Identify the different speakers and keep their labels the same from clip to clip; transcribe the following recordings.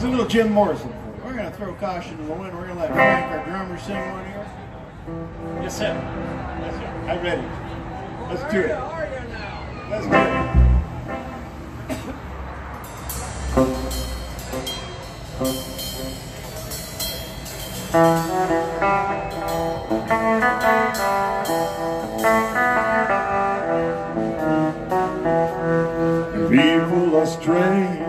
Speaker 1: It's a little Jim Morrison for you. We're going to throw caution to the wind. We're going to let Frank, our drummer, sing one here. Yes, sir. Yes, sir. I'm ready. Let's do it. Let's do it. People are strange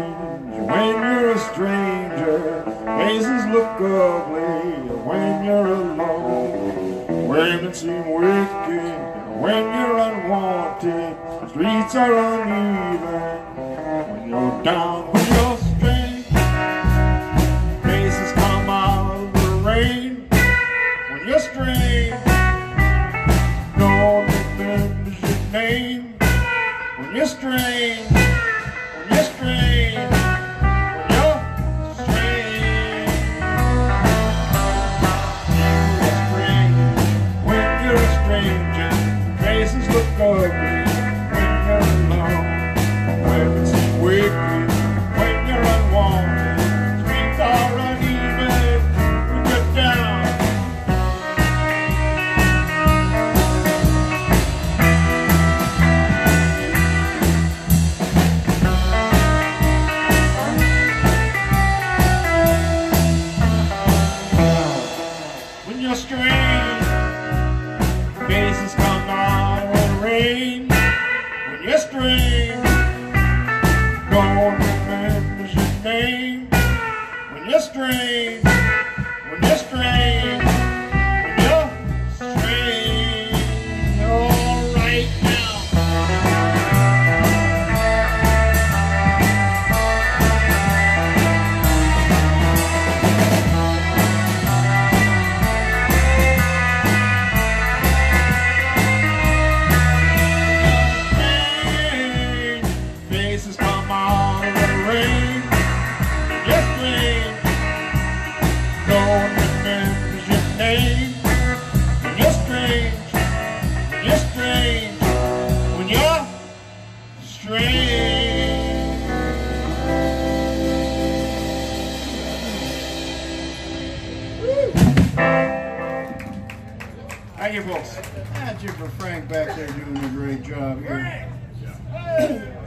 Speaker 1: look ugly when you're alone. Women seem wicked when you're unwanted. the Streets are uneven when you're down, when you're strange. Faces come out the rain when you're. No one remembers your name when you're strange. When you're strange. When you're when you're unwanted. Streets are uneven when you're down. when you're strange. Faces No one remembers your name when you're strange. Thank you, folks. That's you for Frank back there doing a great job here.